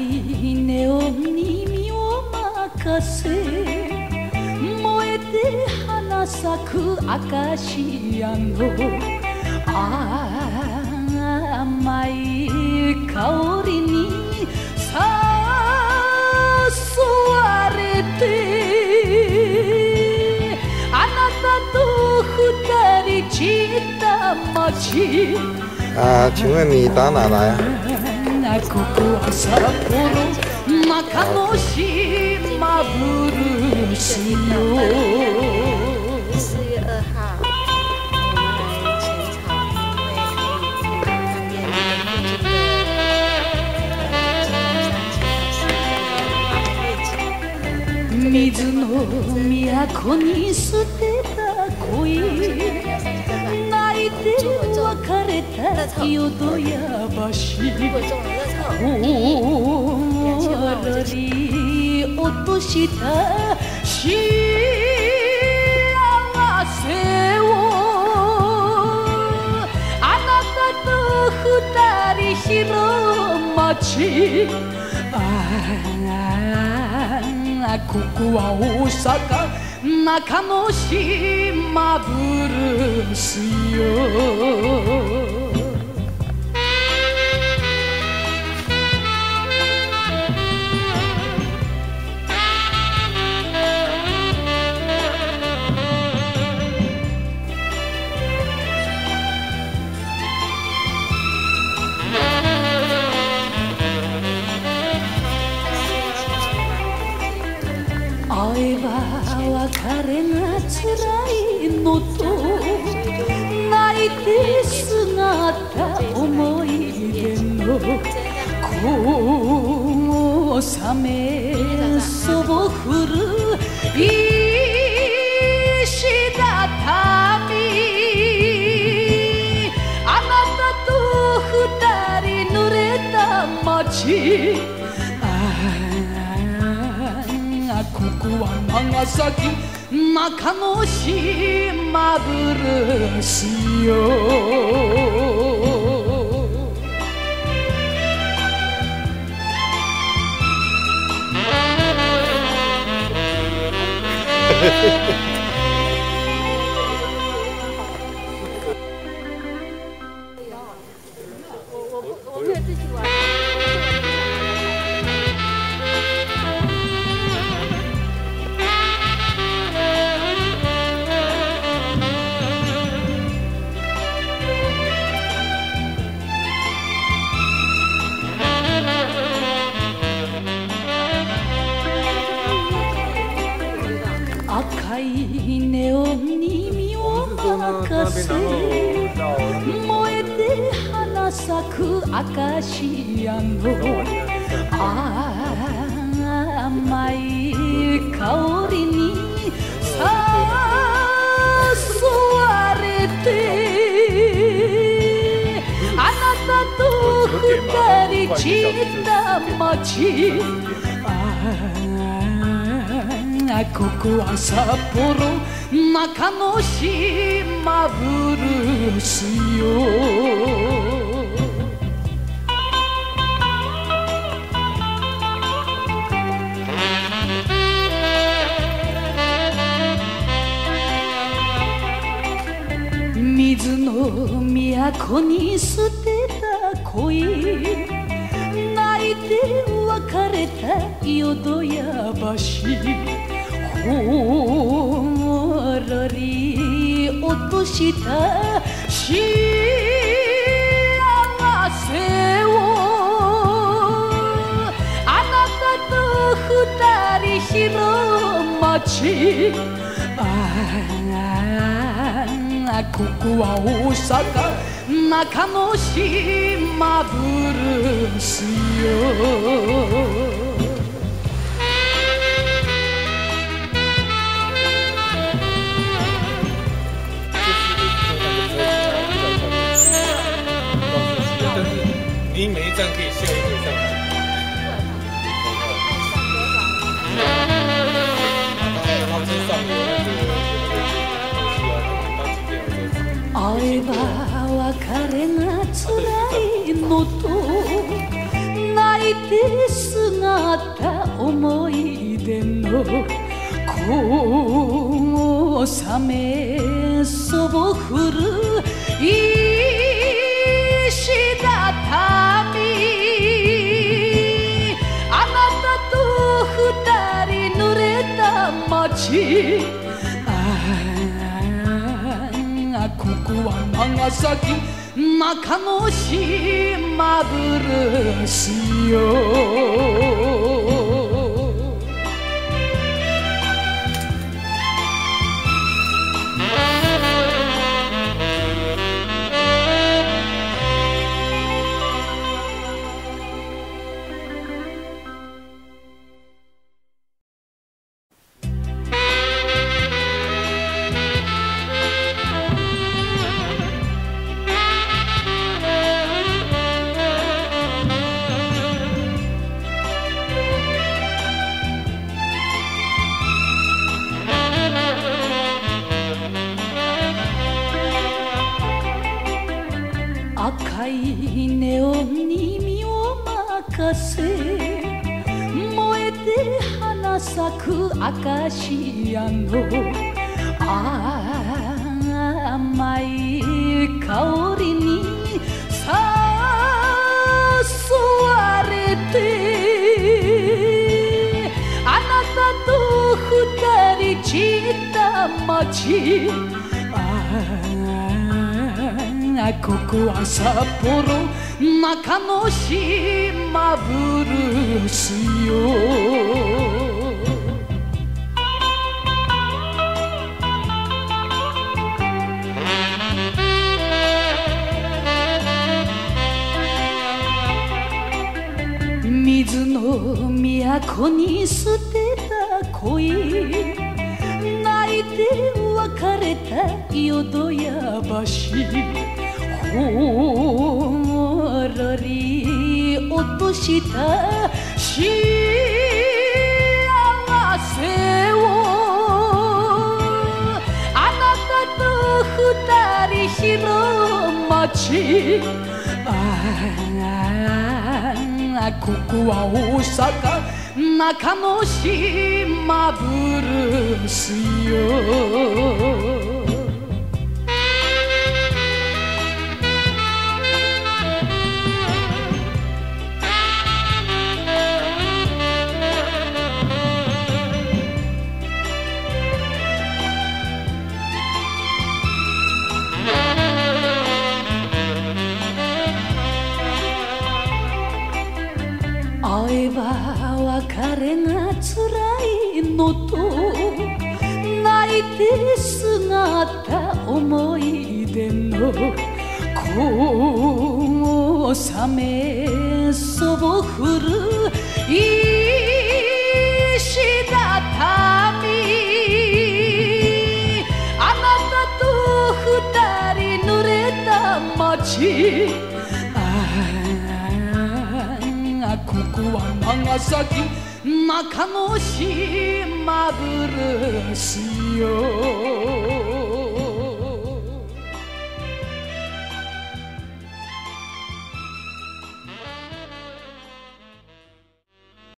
いネオンに身を任せ燃えて花咲くアカシアの甘い香りに誘われてあなたと二人散った街啊，请问你打哪来啊？ここは札幌中之島ブルースよ，水の都に捨てた恋。泣いて別れた淀屋橋。如果中了乐透，ほり落とした幸せをあなたと二人広町ああここは大阪中之島ブルースよ泣いて姿思い出の小雨そぼ降る石畳あなたと二人濡れた街ああここは長崎。中之島ブルースよ。赤いネオンに身を任せ燃えて花咲くアカシアの甘い香りに誘われてあなたと二人散った街ここは札幌中之島ブルースよ水の都に捨てた恋。泣いて別れた淀屋橋。落とした幸せをあなたと二人広町ああここは大阪中之島ブルースれが辛いの。と泣いて姿思い出のこうさめそぼ降る石畳あなたと二人濡れた街ああここは長崎まかのしまぶるしよネオンに身を任せ燃えて花咲くアカシアの甘い香りに誘われてあなたと二人散った街あここは札幌中之島ブルースよ水の都に捨てた恋。泣いて別れた淀屋橋。落とした幸せをあなたと二人広町ああここは大阪中之島ブルースよば別れが辛いのと泣いて姿思い出のこうさめそぼ降る石畳。あなたと二人濡れた街。ここは長崎。中之島ブルースよ。